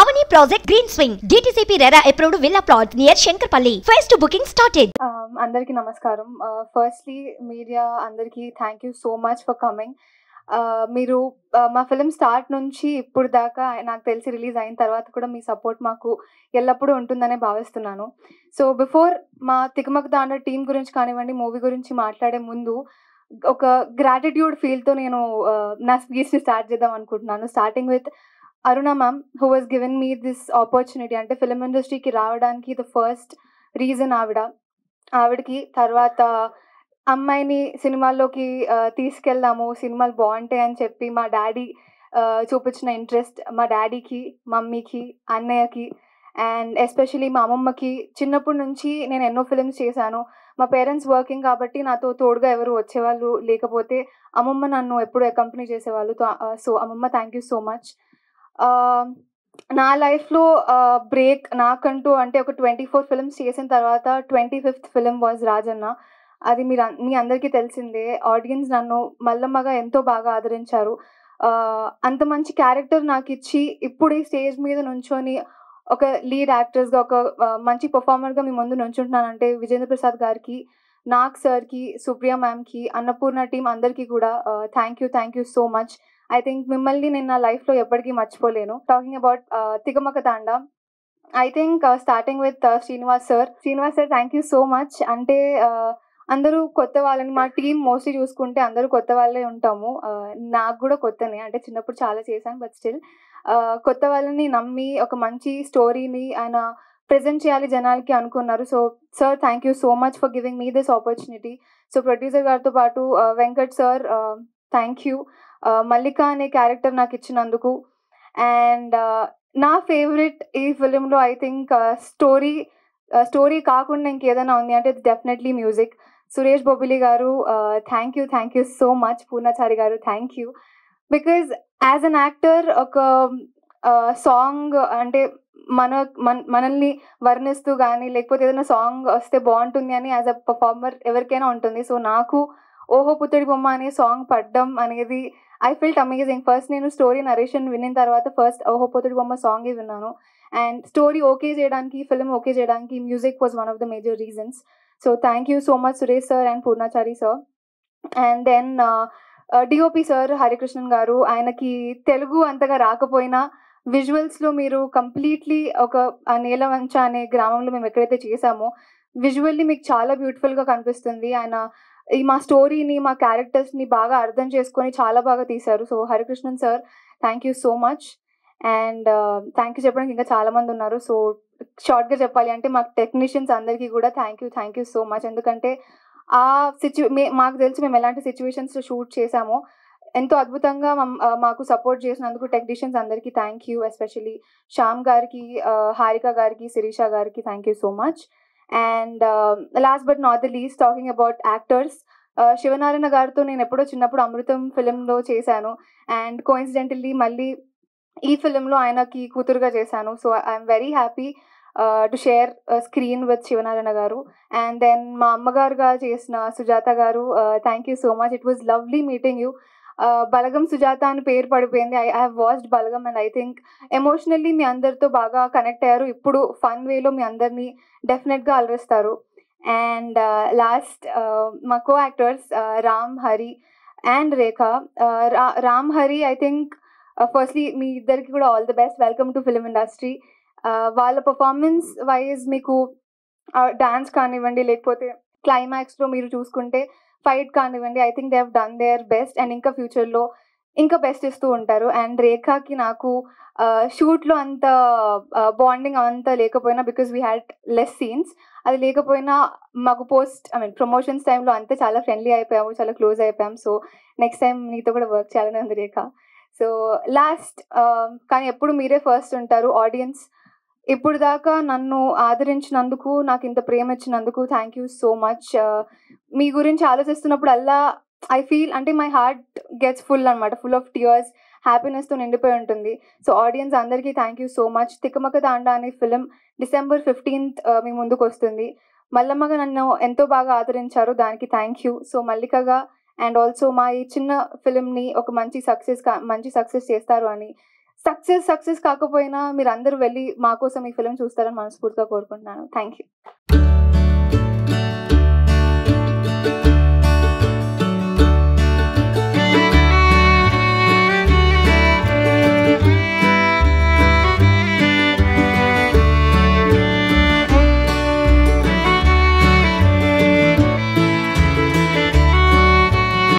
Avani project Green Swing. DTCP RERA approved villa plot near Shankarpalli. Phase 2 booking started. Um, అందరికీ నమస్కారం. Uh, firstly media అందరికీ thank you so much for coming మీరు uh, మా film start నుంచి ఇప్పుడు దాకా నాకు తెలిసి రిలీజ్ అయిన తర్వాత కూడా మీ సపోర్ట్ మాకు ఎల్లప్పుడూ ఉంటుందనే భావిస్తున్నాను. సో బిఫోర్ మా తికమక దాండ టీం గురించి కానివ్వండి మూవీ గురించి మాట్లాడే ముందు ఒక గ్రాటిట్యూడ్ ఫీల్తో నేను uh, నా స్పీచ్ని స్టార్ట్ చేద్దాం అనుకుంటున్నాను. Starting with Aruna ma'am who was given me this opportunity అంటే ఫిలిం ఇండస్ట్రీకి రావడానికి ద ఫస్ట్ రీజన్ ఆవిడ. ఆవిడకి తర్వాత అమ్మాయిని సినిమాల్లోకి తీసుకెళ్దాము సినిమాలు బాగుంటాయి అని చెప్పి మా డాడీ చూపించిన ఇంట్రెస్ట్ మా డాడీకి మమ్మీకి అన్నయ్యకి అండ్ ఎస్పెషలీ మా అమ్మమ్మకి. చిన్నప్పటి నుంచి నేను ఎన్నో ఫిల్మ్స్ చేశాను. మా పేరెంట్స్ వర్కింగ్ కాబట్టి నాతో తోడుగా ఎవరు వచ్చేవాళ్ళు లేకపోతే అమ్మమ్మ నన్ను ఎప్పుడు అకంపెనీ చేసేవాళ్ళు. సో అమ్మమ్మ థ్యాంక్ యూ సో మచ్ నా లైఫ్లో బ్రేక్ నాకంటూ అంటే ఒక ట్వంటీ ఫోర్ ఫిల్మ్స్ చేసిన తర్వాత twenty fifth film was Rajanna. అది మీరు మీ అందరికీ తెలిసిందే. ఆడియన్స్ నన్ను మల్లమ్మగా ఎంతో బాగా ఆదరించారు. అంత మంచి క్యారెక్టర్ నాకు ఇచ్చి ఇప్పుడు ఈ స్టేజ్ మీద నుంచొని ఒక లీడ్ యాక్టర్స్గా ఒక మంచి పర్ఫార్మర్గా మీ ముందు నుంచుంటున్నానంటే విజేంద్ర ప్రసాద్ గారికి నాగ్ సార్కి సుప్రియ మ్యామ్కి అన్నపూర్ణ టీం అందరికీ కూడా thank you thank you so much. I think మిమ్మల్ని నేను నా లైఫ్లో ఎప్పటికీ మర్చిపోలేను. Talking about uh, Thigamaka Thanda. I think starting with Srinivas sir Srinivas sir thank you so much అంటే uh, అందరూ కొత్త వాళ్ళని మా టీం మోస్ట్లీ చూసుకుంటే అందరూ కొత్త వాళ్ళే ఉంటాము. Uh, నాకు కూడా కొత్తనే. అంటే చిన్నప్పుడు చాలా చేశాను బట్ స్టిల్ కొత్త వాళ్ళని నమ్మి ఒక మంచి స్టోరీని ఆయన ప్రజెంట్ చేయాలి జనాలకి అనుకున్నారు. So sir thank you so much for giving me this opportunity so producer గారితో పాటు Venkat sir thank you Mallika అనే క్యారెక్టర్ నాకు ఇచ్చినందుకు. అండ్ నా ఫేవరెట్ ఈ ఫిలింలో ఐ థింక్ స్టోరీ స్టోరీ కాకుండా ఇంకేదైనా ఉంది అంటే definitely music. Suresh Bobbili garu thank you thank you so much. Purnachari garu thank you. Because as an actor ఒక సాంగ్ అంటే మన మన- మనల్ని వర్ణిస్తూ కానీ లేకపోతే ఏదైనా సాంగ్ వస్తే బాగుంటుంది అని యాజ్ అ పర్ఫార్మర్ ఎవరికైనా ఉంటుంది. సో నాకు ఓహో పుత్తడి బొమ్మ అనే సాంగ్ పడ్డం అనేది ఐ ఫిల్ట్ అమేజింగ్ ఫస్ట్ నేను స్టోరీ నరేషన్ విన్న తర్వాత ఫస్ట్ ఓహో బొమ్మ సాంగే విన్నాను. అండ్ స్టోరీ ఓకే చేయడానికి ఫిల్మ్ ఓకే చేయడానికి music was one of the major reasons so thank you so much Suresh sir and Purnachari sir and then DOP sir Harikrishnan garu ఆయనకి తెలుగు అంతగా రాకపోయినా విజువల్స్లో మీరు కంప్లీట్లీ ఒక నేలవంచ అనే గ్రామంలో మేము ఎక్కడైతే చేసామో విజువల్లీ మీకు చాలా బ్యూటిఫుల్గా కనిపిస్తుంది. ఆయన ఈ మా స్టోరీని మా క్యారెక్టర్స్ని బాగా అర్థం చేసుకొని చాలా బాగా తీశారు. So Harikrishnan sir thank you so much and thank you చెప్పడానికి ఇంకా చాలా మంది ఉన్నారు. సో షార్ట్గా చెప్పాలి అంటే మాకు టెక్నీషియన్స్ అందరికీ కూడా thank you thank you so much ఎందుకంటే ఆ సిచ్యు మాకు తెలిసి మేము ఎలాంటి సిచ్యువేషన్స్లో షూట్ చేసామో ఎంతో అద్భుతంగా మాకు సపోర్ట్ చేసినందుకు టెక్నీషియన్స్ అందరికీ థ్యాంక్ యూ ఎస్పెషలీ శ్యామ్ గారికి uh, హారిక గారికి శిరీష గారికి thank you so much and last but not the least talking about actors Sivanarayana గారితో నేను ఎప్పుడో చిన్నప్పుడు అమృతం ఫిలింలో చేశాను. అండ్ కోయిన్సిడెంటల్లీ మళ్ళీ ఈ ఫిలింలో ఆయనకి కూతురుగా చేశాను. So I'm very happy to share screen with Sivanarayana garu. And then మా అమ్మగారుగా చేసిన Sujatha garu thank you so much it was lovely meeting you Balagam Sujatha అని పేరు పడిపోయింది. I have watched Balagam and I think emotionally మీ అందరితో బాగా connect అయ్యారు. ఇప్పుడు ఫన్ వేలో మీ అందరినీ డెఫినెట్గా అలరిస్తారు. అండ్ లాస్ట్ uh, uh, మా co actors uh, Ram Hari and Rekha Ram Hari I think firstly మీ ఇద్దరికి కూడా all the best welcome to film industry వాళ్ళ పర్ఫార్మెన్స్ వైజ్ మీకు డాన్స్ కానివ్వండి లేకపోతే క్లైమాక్స్లో మీరు చూసుకుంటే ఫైట్ కానివ్వండి I think they have done their best and ఇంకా ఫ్యూచర్లో ఇంకా బెస్ట్ ఇస్తూ ఉంటారు. అండ్ రేఖాకి నాకు షూట్లో అంత బాండింగ్ అంత లేకపోయినా because we had less scenes అది లేకపోయినా మాకు పోస్ట్ ఐ మీన్ ప్రమోషన్స్ టైంలో అంతే చాలా ఫ్రెండ్లీ అయిపోయాము చాలా క్లోజ్ అయిపోయాం. సో నెక్స్ట్ టైం నీతో కూడా వర్క్ చేయాలని ఉంది రేఖ సో లాస్ట్ కానీ ఎప్పుడు మీరే ఫస్ట్ ఉంటారు ఆడియన్స్ ఇప్పుడు దాకా నన్ను ఆదరించినందుకు నాకు ఇంత ప్రేమ ఇచ్చినందుకు థ్యాంక్ యూ సో మచ్ మీ గురించి ఆలోచిస్తున్నప్పుడు అల్లా ఐ ఫీల్ అంటే మై హార్ట్ గెట్స్ ఫుల్ అనమాట ఫుల్ ఆఫ్ టియర్స్ హ్యాపీనెస్తో నిండిపోయి ఉంటుంది. సో ఆడియన్స్ అందరికీ thank you so much Thikamaka Thanda అనే ఫిలిం డిసెంబర్ ఫిఫ్టీన్త్ మీ ముందుకు వస్తుంది. మల్లమ్మగా నన్ను ఎంతో బాగా ఆదరించారు. దానికి థ్యాంక్ యూ సో మల్లికగా అండ్ ఆల్సో మా ఈ చిన్న ఫిలింని ఒక మంచి సక్సెస్ మంచి సక్సెస్ చేస్తారు అని. సక్సెస్ సక్సెస్ కాకపోయినా మీరు అందరూ వెళ్ళి మా కోసం ఈ ఫిలిం చూస్తారని మనస్ఫూర్తిగా కోరుకుంటున్నాను. Thank you